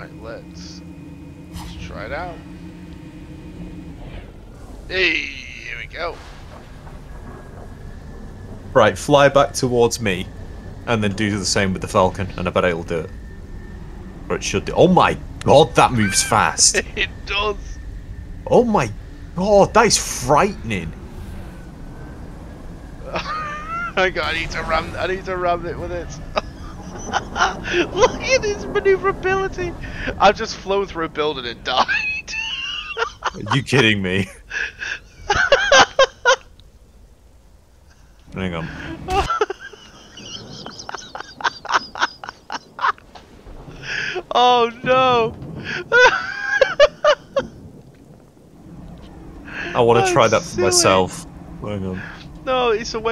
Alright, let's, let's try it out. Hey, here we go. Right, fly back towards me, and then do the same with the falcon, and I bet it'll do it. Or it should do. Oh my god, that moves fast. it does. Oh my god, that is frightening. I got. I need to ram. I need to ram it with it. Look at his maneuverability. I've just flown through a building and died. Are you kidding me? Hang on. oh no. I want to try that for silly. myself. Hang on. No, it's a way